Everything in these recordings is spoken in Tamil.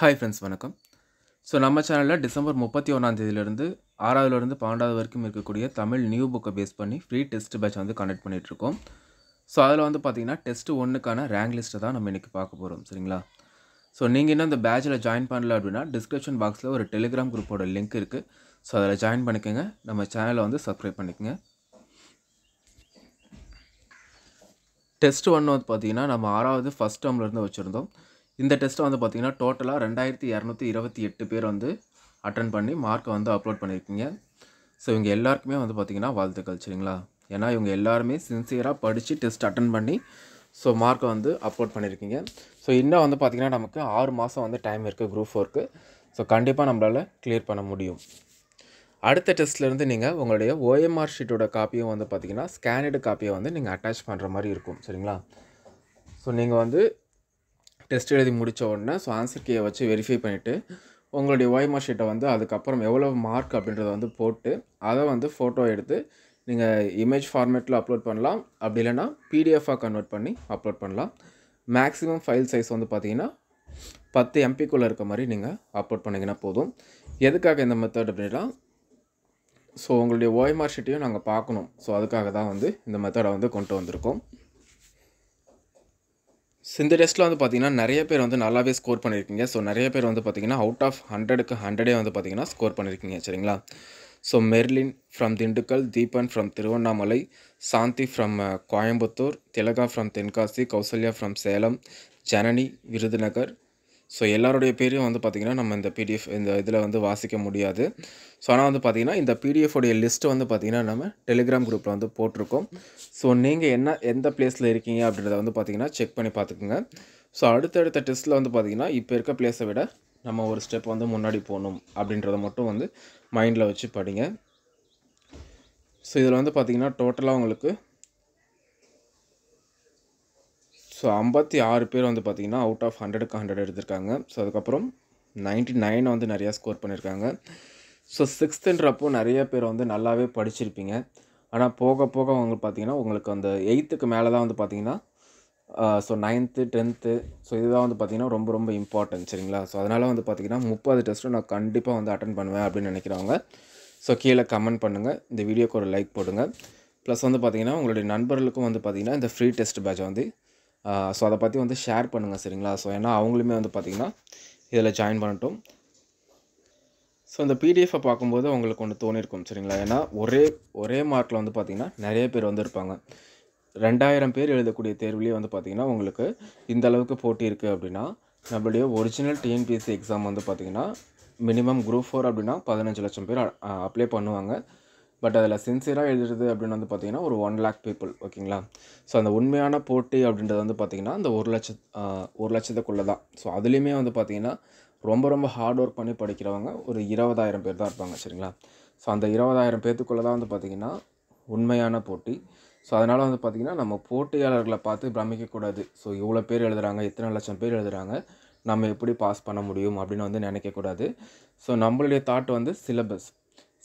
ஹாய் ஃப்ரெண்ட்ஸ் வணக்கம். ஸோ நம்ம சேனலில் டிசம்பர் முப்பத்தி ஒன்றாந்தேதியிலேருந்து ஆறாவதுலேருந்து பன்னெண்டாவது வரைக்கும் இருக்கக்கூடிய தமிழ் நியூ புக்கை பேஸ் பண்ணி ஃப்ரீ டெஸ்ட் பேட்ச் வந்து கண்டக்ட் பண்ணிகிட்ருக்கோம் ஸோ அதில் வந்து பார்த்தீங்கன்னா டெஸ்ட் ஒன்றுக்கான ரேங்க் லிஸ்ட்டை தான் நம்ம இன்றைக்கி பார்க்க போகிறோம் சரிங்களா? ஸோ நீங்கள் இன்னும் இந்த பேட்சில் ஜாயின் பண்ணல அப்படின்னா டிஸ்கிரிப்ஷன் பாக்ஸில் ஒரு டெலிகிராம் குரூப்போட லிங்க் இருக்குது ஸோ அதில் ஜாயின் பண்ணிக்கோங்க. நம்ம சேனலை வந்து சப்ஸ்கிரைப் பண்ணிக்கோங்க. டெஸ்ட் ஒன்று வந்து பார்த்தீங்கன்னா நம்ம ஆறாவது ஃபஸ்ட் டேர்ம்லேருந்து வச்சுருந்தோம். இந்த டெஸ்ட்டை வந்து பார்த்தீங்கன்னா டோட்டலாக ரெண்டாயிரத்தி இரநூத்தி இருபத்தி எட்டு பேர் வந்து அட்டன் பண்ணி மார்க்கை வந்து அப்லோட் பண்ணியிருக்கீங்க. ஸோ இவங்க எல்லாருக்குமே வந்து பார்த்திங்கன்னா வாழ்த்துக்கள் சரிங்களா? ஏன்னா இவங்க எல்லாருமே சின்சியராக படித்து டெஸ்ட் அட்டன் பண்ணி ஸோ மார்க்கை வந்து அப்லோட் பண்ணியிருக்கீங்க. ஸோ இன்னும் வந்து பார்த்திங்கன்னா நமக்கு ஆறு மாதம் வந்து டைம் இருக்குது குரூப் ஃபோருக்கு ஸோ கண்டிப்பாக நம்மளால் கிளியர் பண்ண முடியும். அடுத்த டெஸ்ட்லேருந்து நீங்கள் உங்களுடைய ஓஎம்ஆர் ஷீட்டோட காப்பியும் வந்து பார்த்தீங்கன்னா ஸ்கேனடு காப்பியை வந்து நீங்கள் அட்டாச் பண்ணுற மாதிரி இருக்கும் சரிங்களா? ஸோ நீங்கள் வந்து டெஸ்ட் எழுதி முடித்த உடனே ஸோ ஆன்சர் கீயை வச்சு வெரிஃபை பண்ணிவிட்டு உங்களுடைய ஓஎம்ஆர் ஷீட்டை வந்து அதுக்கப்புறம் எவ்வளோ மார்க் அப்படின்றத வந்து போட்டு அதை வந்து ஃபோட்டோ எடுத்து நீங்கள் இமேஜ் ஃபார்மேட்டில் அப்லோட் பண்ணலாம். அப்படி இல்லைன்னா பிடிஎஃபாக கன்வெர்ட் பண்ணி அப்லோட் பண்ணலாம். மேக்ஸிமம் ஃபைல் சைஸ் வந்து பார்த்தீங்கன்னா பத்து எம்பிக்குள்ளே இருக்க மாதிரி நீங்கள் அப்லோட் பண்ணிங்கன்னா போதும். எதுக்காக இந்த மெத்தட் அப்படின்னா ஸோ உங்களுடைய ஓஎம்ஆர் ஷீட்டையும் நாங்கள் பார்க்கணும். ஸோ அதுக்காக தான் வந்து இந்த மெத்தடை வந்து கொண்டு வந்திருக்கோம். இந்த டெஸ்ட்டில் வந்து பார்த்தீங்கன்னா நிறைய பேர் வந்து நல்லாவே ஸ்கோர் பண்ணியிருக்கீங்க ஸோ நிறைய பேர் வந்து பார்த்தீங்கன்னா அவுட் ஆஃப் ஹண்ட்ரடுக்கு ஹண்ட்ரடே வந்து பார்த்தீங்கன்னா ஸ்கோர் பண்ணியிருக்கீங்க சரிங்களா? So Merlin from Dindigul Deepan from Tiruvannamalai Shanti from uh, Coimbatore Thilaga from Tenkasi Kausalya from Salem Janani Virudhunagar so எல்லாருடைய பேரையும் வந்து பார்த்திங்கன்னா நம்ம இந்த பிடிஎஃப் இந்த இதில் வந்து வாசிக்க முடியாது. ஸோ ஆனால் வந்து பார்த்திங்கன்னா இந்த பிடிஎஃபோடைய லிஸ்ட்டு வந்து பார்த்திங்கன்னா நம்ம டெலிகிராம் குரூப்பில் வந்து போட்டிருக்கோம். ஸோ நீங்கள் என்ன எந்த பிளேஸில் இருக்கீங்க அப்படின்றத வந்து பார்த்திங்கன்னா செக் பண்ணி பார்த்துக்குங்க ஸோ அடுத்தடுத்த டெஸ்ட்டில் வந்து பார்த்திங்கன்னா இப்போ இருக்க பிளேஸை விட நம்ம ஒரு ஸ்டெப் வந்து முன்னாடி போகணும் அப்படின்றத மட்டும் வந்து மைண்டில் வச்சு படிங்க. ஸோ இதில் வந்து பார்த்திங்கன்னா டோட்டலாக உங்களுக்கு ஸோ ஐம்பத்தி ஆறு பேர் வந்து பார்த்திங்கன்னா அவுட் ஆஃப் ஹண்ட்ரடுக்கு ஹண்ட்ரட் எடுத்திருக்காங்க. ஸோ அதுக்கப்புறம் நைன்ட்டி நைன் வந்து நிறையா ஸ்கோர் பண்ணியிருக்காங்க ஸோ சிக்ஸ்த்துன்றப்போ நிறைய பேர் வந்து நல்லாவே படிச்சிருப்பீங்க. ஆனால் போக போக அவங்க பார்த்தீங்கன்னா உங்களுக்கு அந்த எயித்துக்கு மேலே தான் வந்து பார்த்தீங்கன்னா ஸோ நைன்த்து டென்த்து ஸோ இதுதான் வந்து பார்த்திங்கன்னா ரொம்ப ரொம்ப இம்பார்ட்டன்ட் சரிங்களா? ஸோ அதனால் வந்து பார்த்திங்கன்னா முப்பது டெஸ்ட்டும் நான் கண்டிப்பாக வந்து அட்டன் பண்ணுவேன் அப்படின்னு நினைக்கிறவங்க ஸோ கீழே கமெண்ட் பண்ணுங்கள் இந்த வீடியோக்கு ஒரு லைக் போடுங்க. ப்ளஸ் வந்து பார்த்திங்கன்னா உங்களுடைய நண்பர்களுக்கும் வந்து பார்த்திங்கன்னா இந்த ஃப்ரீ டெஸ்ட் பேட்சை வந்து ஸோ அதை பற்றி வந்து ஷேர் பண்ணுங்கள் சரிங்களா? ஸோ ஏன்னா அவங்களுமே வந்து பார்த்திங்கன்னா இதில் ஜாயின் பண்ணட்டும். ஸோ இந்த பிடிஎஃபை பார்க்கும்போது அவங்களுக்கு ஒன்று தோணிருக்கும் சரிங்களா? ஏன்னா ஒரே ஒரே மார்க்கில் வந்து பார்த்திங்கன்னா நிறைய பேர் வந்து இருப்பாங்க. ரெண்டாயிரம் பேர் எழுதக்கூடிய தேர்வுலேயே வந்து பார்த்திங்கன்னா உங்களுக்கு இந்த அளவுக்கு போட்டி இருக்குது அப்படின்னா நம்மளுடைய ஒரிஜினல் டிஎன்பிஎஸ்சி எக்ஸாம் வந்து பார்த்திங்கன்னா மினிமம் குரூப் ஃபோர் அப்படின்னா பதினஞ்சு லட்சம் பேர் அப்ளை பண்ணுவாங்க. பட் அதில் சின்சியராக எழுதுறது அப்படின்னு வந்து பார்த்திங்கன்னா ஒரு ஒன் லேக் பீப்புள் ஓகேங்களா? ஸோ அந்த உண்மையான போட்டி அப்படின்றது வந்து பார்த்திங்கன்னா அந்த ஒரு லட்ச ஒரு லட்சத்துக்குள்ளே தான். ஸோ அதுலேயுமே வந்து பார்த்திங்கன்னா ரொம்ப ரொம்ப ஹார்ட் ஒர்க் பண்ணி படிக்கிறவங்க ஒரு இருபதாயிரம் பேர் தான் இருப்பாங்க சரிங்களா? ஸோ அந்த இருபதாயிரம் பேர்த்துக்குள்ளே தான் வந்து பார்த்திங்கன்னா உண்மையான போட்டி. ஸோ அதனால் வந்து பார்த்திங்கன்னா நம்ம போட்டியாளர்களை பார்த்து பிரமிக்கக்கூடாது. ஸோ இவ்வளோ பேர் எழுதுகிறாங்க இத்தனை லட்சம் பேர் எழுதுகிறாங்க நம்ம எப்படி பாஸ் பண்ண முடியும் அப்படின்னு வந்து நினைக்கக்கூடாது. ஸோ நம்மளுடைய தாட் வந்து சிலபஸ்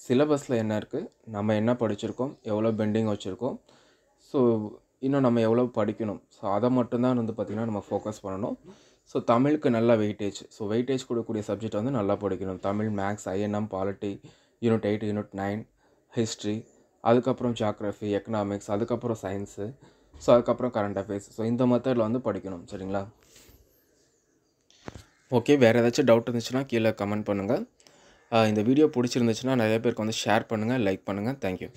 சிலபஸில் என்ன இருக்குது நம்ம என்ன படிச்சிருக்கோம்? எவ்வளோ பெண்டிங் வச்சுருக்கோம்? ஸோ இன்னும் நம்ம எவ்வளோ படிக்கணும்? ஸோ அதை மட்டும்தான் வந்து பார்த்திங்கன்னா நம்ம ஃபோக்கஸ் பண்ணணும். ஸோ தமிழுக்கு நல்ல வெயிட்டேஜ் ஸோ வெயிட்டேஜ் கொடுக்கக்கூடிய சப்ஜெக்ட் வந்து நல்லா படிக்கணும். Tamil maths INM polity unit eight unit nine history அதுக்கப்புறம் ஜாக்ரஃபி எக்கனாமிக்ஸ் அதுக்கப்புறம் சயின்ஸு ஸோ அதுக்கப்புறம் கரண்ட் அஃபேர்ஸ் ஸோ இந்த மெத்தடில் வந்து படிக்கணும். சரிங்களா? ஓகே வேறு ஏதாச்சும் டவுட் இருந்துச்சுன்னா கீழே கமெண்ட் பண்ணுங்கள் இந்த வீடியோ பிடிச்சிருந்துச்சுன்னா நிறைய பேருக்கு வந்து ஷேர் பண்ணுங்கள் லைக் பண்ணுங்கள் தேங்க்யூ